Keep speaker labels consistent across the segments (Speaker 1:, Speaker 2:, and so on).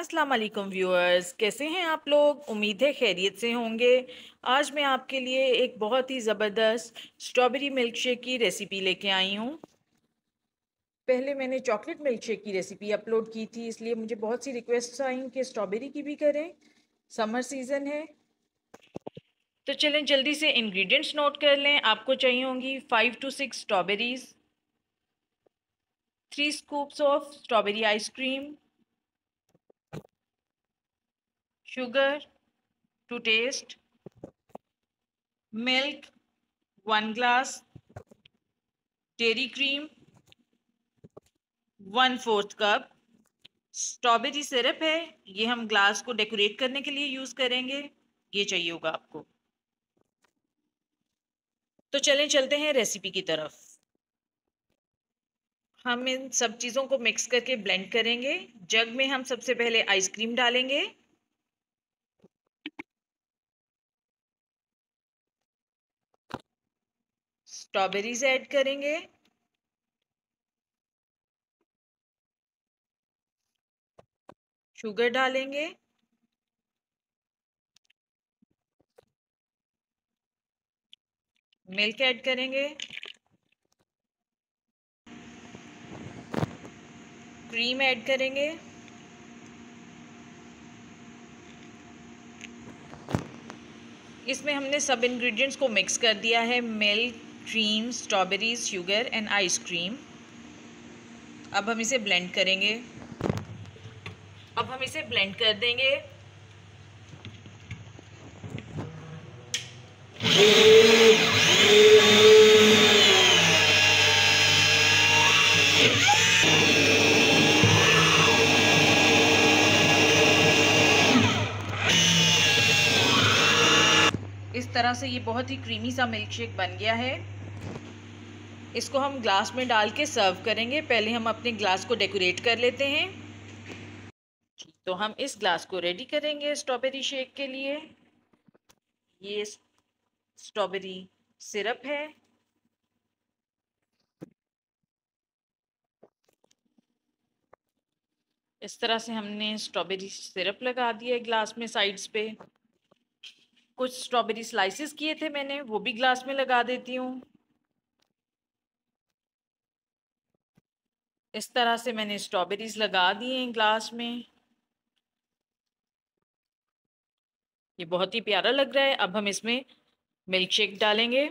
Speaker 1: अस्सलाम वालेकुम व्यूअर्स, कैसे हैं आप लोग? उम्मीद है खैरियत से होंगे। आज मैं आपके लिए एक बहुत ही ज़बरदस्त स्ट्रॉबेरी मिल्क शेक की रेसिपी लेके आई हूँ। पहले मैंने चॉकलेट मिल्क शेक की रेसिपी अपलोड की थी, इसलिए मुझे बहुत सी रिक्वेस्ट आई कि स्ट्रॉबेरी की भी करें। समर सीज़न है। तो चलें, जल्दी से इंग्रेडिएंट्स नोट कर लें। आपको चाहिए होंगी five two six strawberries, three scoops of strawberry ice cream sugar to taste, milk one glass, dairy cream one fourth cup strawberry syrup है, ये हम ग्लास को डेकोरेट करने के लिए यूज़ करेंगे, ये चाहिए होगा आपको। तो चलें, चलते हैं रेसिपी की तरफ़। हम इन सब चीज़ों को मिक्स करके ब्लेंड करेंगे। जग में हम सबसे पहले आइसक्रीम डालेंगे। स्ट्रॉबेरीज ऐड करेंगे। शुगर डालेंगे। मिल्क ऐड करेंगे। क्रीम ऐड करेंगे। इसमें हमने सब इंग्रेडिएंट्स को मिक्स कर दिया है। Milk cream strawberries sugar and ice cream अब हम इसे ब्लेंड करेंगे। अब हम इसे ब्लेंड कर देंगे। इस तरह से ये बहुत ही क्रीमी सा मिल्क शेक बन गया है। इसको हम ग्लास में डाल के सर्व करेंगे। पहले हम अपने ग्लास को डेकोरेट कर लेते हैं। तो हम इस ग्लास को रेडी करेंगे स्ट्रॉबेरी शेक के लिए। ये स्ट्रॉबेरी सिरप है। इस तरह से हमने स्ट्रॉबेरी सिरप लगा दिया है ग्लास में साइड्स पे। कुछ स्ट्रॉबेरी स्लाइसेस किए थे मैंने, वो भी ग्लास में लगा देती हूँ। इस तरह से मैंने स्ट्रॉबेरीज लगा दी हैं ग्लास में। ये बहुत ही प्यारा लग रहा है। अब हम इसमें मिल्क शेक डालेंगे।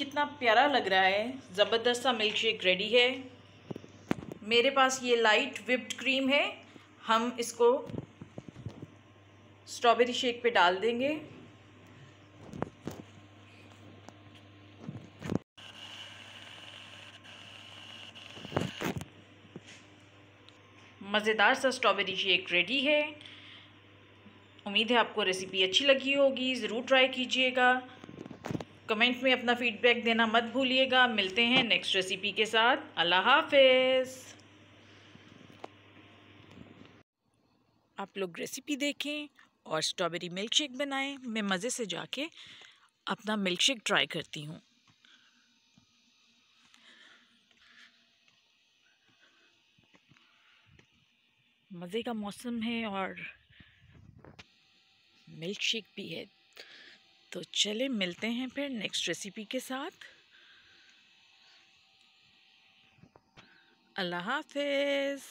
Speaker 1: कितना प्यारा लग रहा है। ज़बरदस्त सा मिल्क शेक रेडी है। मेरे पास ये लाइट विप्ड क्रीम है। हम इसको स्ट्रॉबेरी शेक पे डाल देंगे। मज़ेदार सा स्ट्रॉबेरी शेक रेडी है। उम्मीद है आपको रेसिपी अच्छी लगी होगी। ज़रूर ट्राई कीजिएगा। कमेंट में अपना फीडबैक देना मत भूलिएगा। मिलते हैं नेक्स्ट रेसिपी के साथ। अल्लाह हाफिज़। आप लोग रेसिपी देखें और स्ट्रॉबेरी मिल्क शेक बनाएँ। मैं मज़े से जाके अपना मिल्क शेक ट्राई करती हूँ। मज़े का मौसम है और मिल्क शेक भी है। तो चले मिलते हैं फिर नेक्स्ट रेसिपी के साथ। अल्लाह हाफिज़।